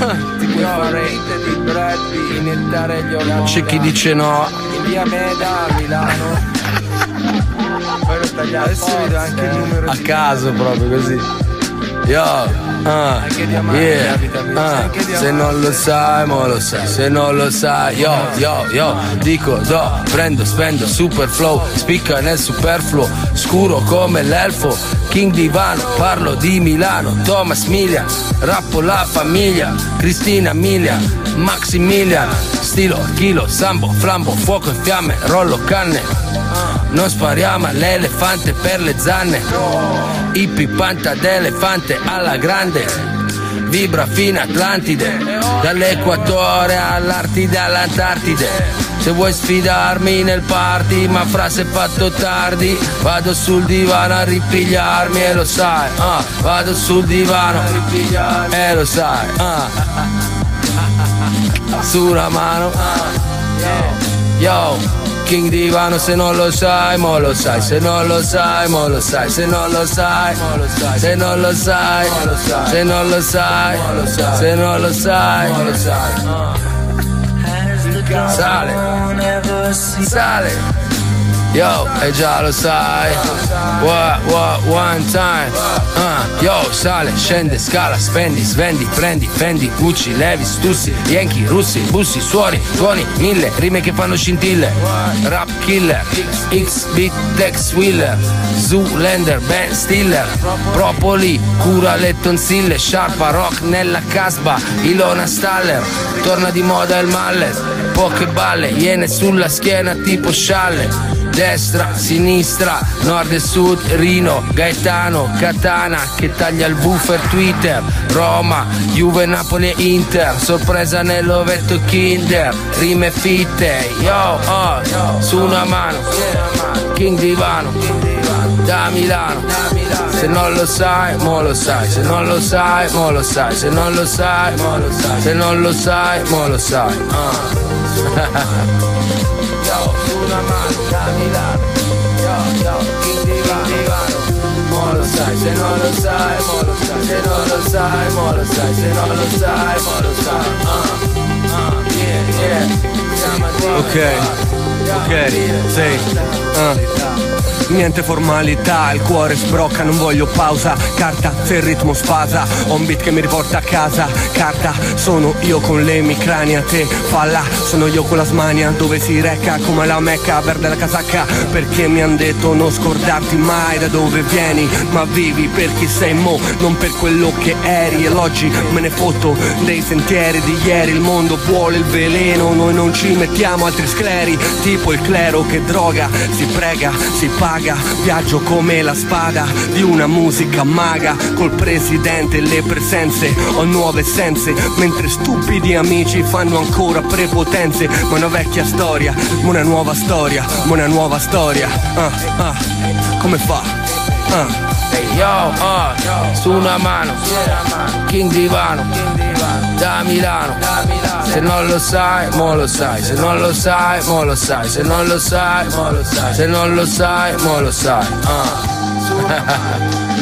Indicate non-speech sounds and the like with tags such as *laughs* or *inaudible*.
Ti puoi fare di Brad iniettare gli ormoni C'è chi dice no. In via Meda a Milano *laughs* Poi lo tagliamo Adesso vedo anche il numero A caso proprio così. Yo, ah, yeah, ah, se non lo sai, mo lo sai, se non lo sai, yo, yo, yo, dico do, prendo, spendo, super flow, spicca nel superfluo, scuro come l'elfo, King Divano, parlo di Milano, Thomas Milia, rappo la famiglia, Cristina Milia, Maximilian, stilo, chilo, sambo, flambo, fuoco e fiamme, rollo canne, non spariamo all'elefante per le zanne. Hippie panta d'elefante alla grande. Vibra fino Atlantide. Dall'equatore all'Artide all'Antartide. Se vuoi sfidarmi nel party, ma fra se fatto tardi, vado sul divano a ripigliarmi e lo sai, ah, vado sul divano a ripigliarmi e lo sai, ah. Su una mano, yo. King divano se non lo sai, mo lo sai, se non lo sai, mo lo sai, se non lo sai, mo lo sai, se non lo sai, se non lo sai, mo lo sai, se non lo sai, mo lo sai. Sale, sale. Yo, e già lo sai. What, what, one time. Uh, yo, sale, scende, scala, spendi, svendi, prendi, fendi, Gucci, Levis, Tussi, Yankee, Russi, bussi, suoni, tuoni, mille, rime che fanno scintille. Rap killer, X, beat, Dex Wheeler, Zoolander, Ben Stiller, Propoli, cura le tonsille, Sharpa, rock nella casba, Ilona Staller, torna di moda il mallet, poche balle, iene sulla schiena tipo scialle destra, sinistra, nord e sud, Rino, Gaetano, Katana che taglia il buffer Twitter, Roma, Juve, Napoli e Inter, sorpresa nell'ovetto Kinder, rime fitte, yo, oh, su una mano, King Divano, da Milano, se non lo sai, mo lo sai, se non lo sai, mo lo sai, se non lo sai, mo lo sai, se non lo sai, mo lo sai. Uh. *laughs* Yo, una mano Milano. Yo, yo, King Divano, divano. Mo lo sai, se non lo sai, mo lo sai Se non lo sai, mo lo sai Se non lo sai, mo lo sai. Uh, uh, yeah, yeah. Ok, ok, sì. Uh. Niente formalità, il cuore sbrocca, non voglio pausa. Carta se il ritmo spasa, ho un beat che mi riporta a casa. Carta, sono io con le micrania Te, falla, sono io con la smania Dove si recca come la mecca, verde la casacca Perché mi han detto non scordarti mai da dove vieni. Ma vivi per chi sei mo, non per quello che eri. E l'oggi me ne fotto dei sentieri di ieri. Il mondo vuole il veleno, noi non ci mettiamo altri scleri. Tipo il clero che droga, si prega, si paga Viaggio come la spada di una musica maga. Col presidente le presenze Ho nuove essenze Mentre stupidi amici fanno ancora prepotenze. Ma una vecchia storia, ma una nuova storia Ma una nuova storia. Ah, ah, Come fa? Ah. Hey yo, uh, su una mano, King Divano, da Milano. Se non lo sai, mo lo sai, se non lo sai, mo lo sai, se non lo sai, mo lo sai, se non lo sai, mo lo sai. Uh. *laughs*